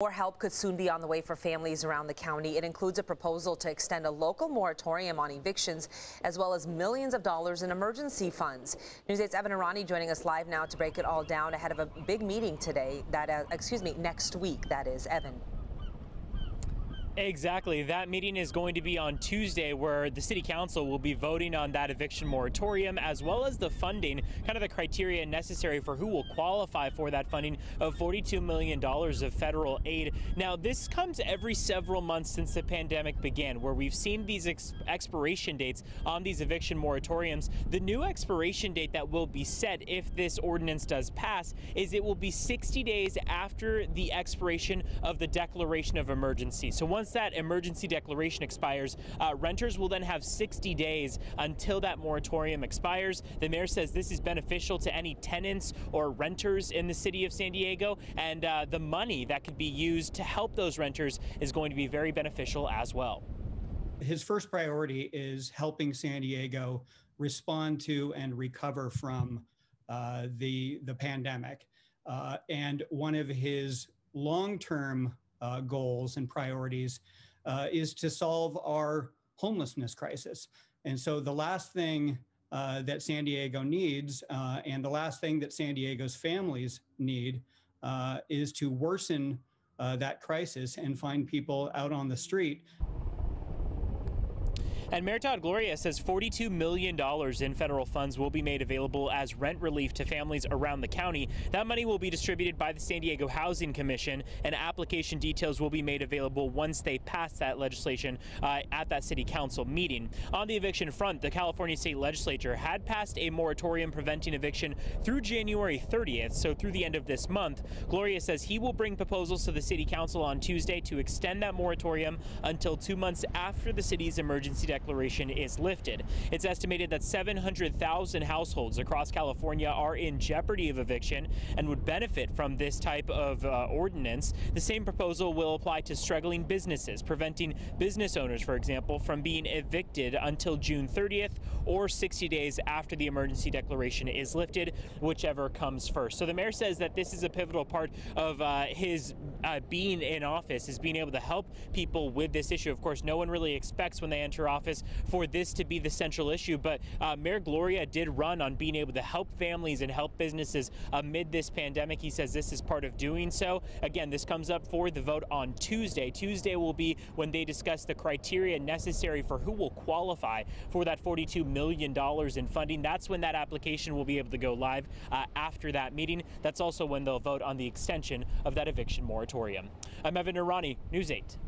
More help could soon be on the way for families around the county. It includes a proposal to extend a local moratorium on evictions, as well as millions of dollars in emergency funds. News 8's Evan Irani joining us live now to break it all down ahead of a big meeting today. That, uh, excuse me, next week. That is Evan. Exactly. That meeting is going to be on Tuesday, where the City Council will be voting on that eviction moratorium as well as the funding, kind of the criteria necessary for who will qualify for that funding of $42 million of federal aid. Now, this comes every several months since the pandemic began, where we've seen these ex expiration dates on these eviction moratoriums. The new expiration date that will be set if this ordinance does pass is it will be 60 days after the expiration of the declaration of emergency. So once once that emergency declaration expires, uh, renters will then have 60 days until that moratorium expires. The mayor says this is beneficial to any tenants or renters in the city of San Diego, and uh, the money that could be used to help those renters is going to be very beneficial as well. His first priority is helping San Diego respond to and recover from uh, the the pandemic, uh, and one of his long-term uh, goals and priorities uh, is to solve our homelessness crisis. And so the last thing uh, that San Diego needs, uh, and the last thing that San Diego's families need, uh, is to worsen uh, that crisis and find people out on the street and Mayor Todd Gloria says $42 million in federal funds will be made available as rent relief to families around the county. That money will be distributed by the San Diego Housing Commission, and application details will be made available once they pass that legislation uh, at that city council meeting. On the eviction front, the California state legislature had passed a moratorium preventing eviction through January 30th, so through the end of this month. Gloria says he will bring proposals to the city council on Tuesday to extend that moratorium until two months after the city's emergency declaration declaration is lifted. It's estimated that 700,000 households across California are in jeopardy of eviction and would benefit from this type of uh, ordinance. The same proposal will apply to struggling businesses, preventing business owners, for example, from being evicted until June 30th or 60 days after the emergency declaration is lifted, whichever comes first. So the mayor says that this is a pivotal part of uh, his uh, being in office, is being able to help people with this issue. Of course, no one really expects when they enter office for this to be the central issue. But uh, Mayor Gloria did run on being able to help families and help businesses amid this pandemic. He says this is part of doing so. Again, this comes up for the vote on Tuesday. Tuesday will be when they discuss the criteria necessary for who will qualify for that $42 million in funding. That's when that application will be able to go live uh, after that meeting. That's also when they'll vote on the extension of that eviction moratorium. I'm Evan Irani, News 8.